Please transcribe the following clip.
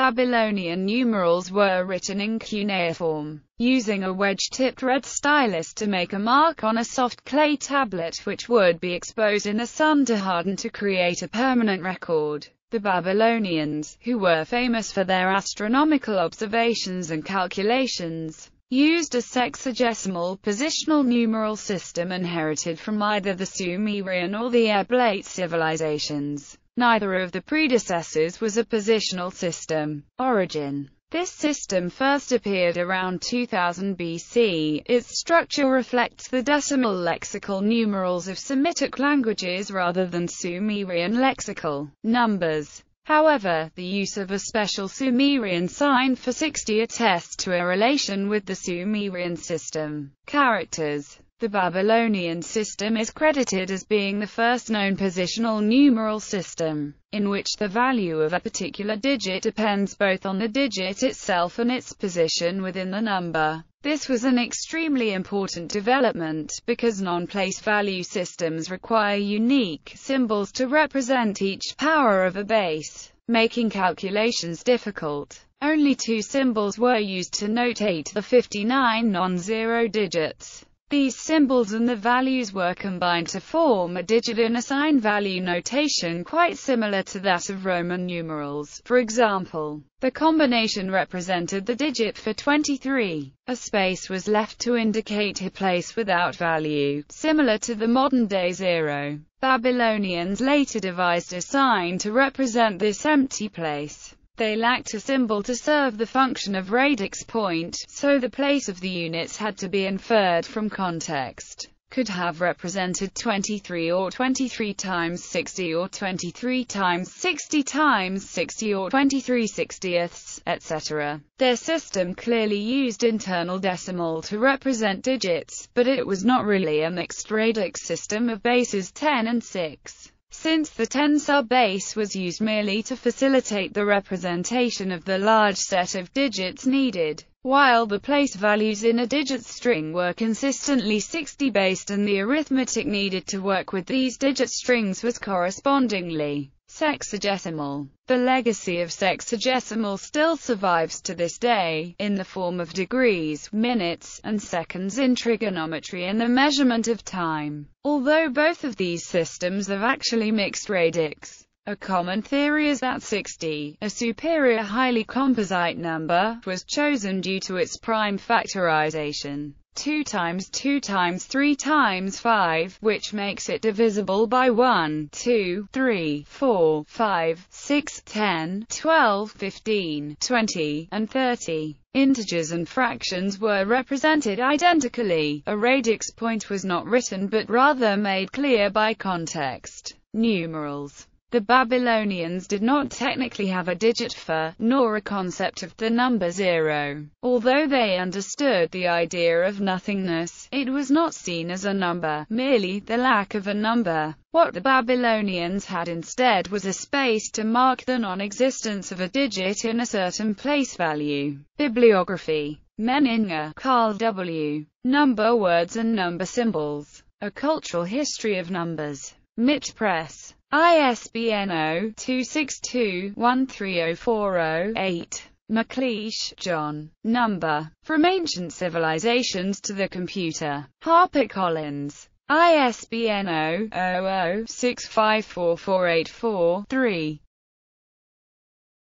Babylonian numerals were written in cuneiform, using a wedge-tipped reed stylus to make a mark on a soft clay tablet which would be exposed in the sun to harden to create a permanent record. The Babylonians, who were famous for their astronomical observations and calculations, used a sexagesimal positional numeral system inherited from either the Sumerian or the Eblaite civilizations. Neither of the predecessors was a positional system. Origin this system first appeared around 2000 BC. Its structure reflects the decimal lexical numerals of Semitic languages rather than Sumerian lexical numbers. However, the use of a special Sumerian sign for 60 attests to a relation with the Sumerian system. Characters the Babylonian system is credited as being the first known positional numeral system, in which the value of a particular digit depends both on the digit itself and its position within the number. This was an extremely important development, because non-place value systems require unique symbols to represent each power of a base, making calculations difficult. Only two symbols were used to notate the 59 non-zero digits. These symbols and the values were combined to form a digit in a sign value notation quite similar to that of Roman numerals. For example, the combination represented the digit for 23. A space was left to indicate a place without value, similar to the modern-day zero. Babylonians later devised a sign to represent this empty place. They lacked a symbol to serve the function of radix point, so the place of the units had to be inferred from context. Could have represented 23 or 23 times 60 or 23 times 60 times 60 or 23 sixtieths, etc. Their system clearly used internal decimal to represent digits, but it was not really a mixed radix system of bases 10 and 6 since the ten sub-base was used merely to facilitate the representation of the large set of digits needed, while the place values in a digit string were consistently 60 based and the arithmetic needed to work with these digit strings was correspondingly Sexagesimal. The legacy of sexagesimal still survives to this day, in the form of degrees, minutes, and seconds in trigonometry and the measurement of time. Although both of these systems have actually mixed radix, a common theory is that 60, a superior highly composite number, was chosen due to its prime factorization. 2 times 2 times 3 times 5, which makes it divisible by 1, 2, 3, 4, 5, 6, 10, 12, 15, 20, and 30. Integers and fractions were represented identically. A radix point was not written but rather made clear by context. Numerals the Babylonians did not technically have a digit for, nor a concept of, the number zero. Although they understood the idea of nothingness, it was not seen as a number, merely the lack of a number. What the Babylonians had instead was a space to mark the non-existence of a digit in a certain place value. Bibliography Menninger, Karl W. Number Words and Number Symbols. A Cultural History of Numbers. MIT Press. ISBN 0-262-13040-8. McLeish, John. Number. From Ancient Civilizations to the Computer. HarperCollins. ISBN 0-00-654484-3.